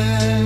be there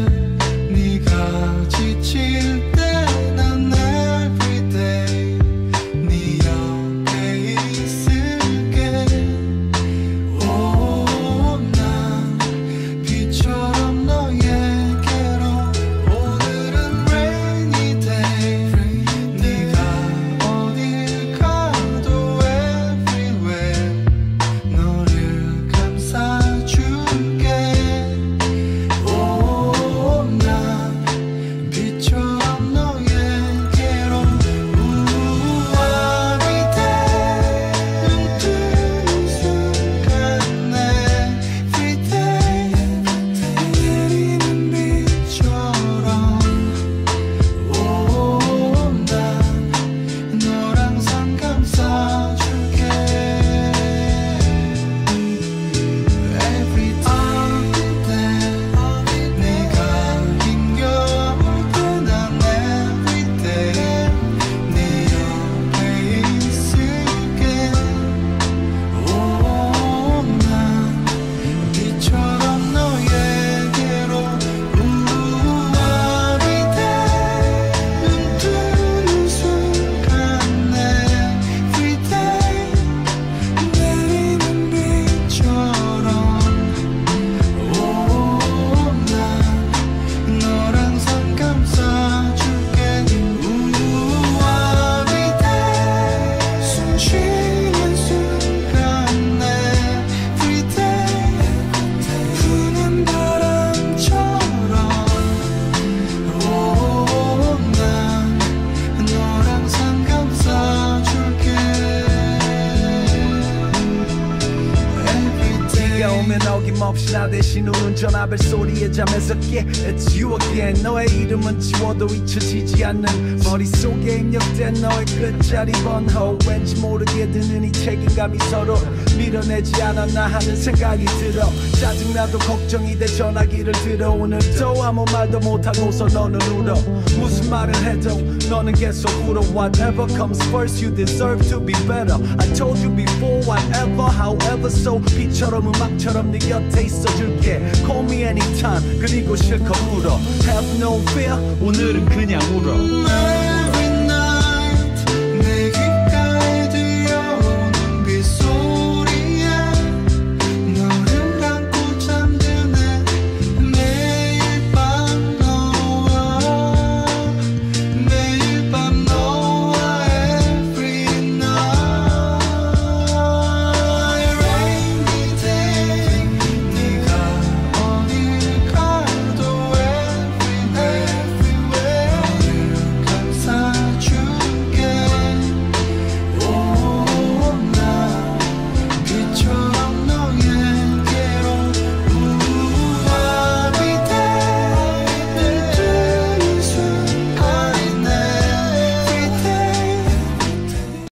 어김없이 나 대신 우는 전화벨 소리에 잠에서 깨. It's you again. 너의 이름은 지워도 잊혀지지 않는 머릿속에 입력된 너의 끝자리 번호. 왠지 모르게 드는 이 책임감이 서로 밀어내지 않았나 하는 생각이 들어. 짜증나도 걱정이 돼 전화기를 들어. 오늘도 아무 말도 못하고서 너는 울어. 무슨 말을 해도 너는 계속 울어. Whatever comes first you deserve to be better. I told you before whatever however so. 비처럼 음악처럼 네 곁에 있어줄게 Call me anytime 그리고 실컷 울어 Have no fear 오늘은 그냥 울어 날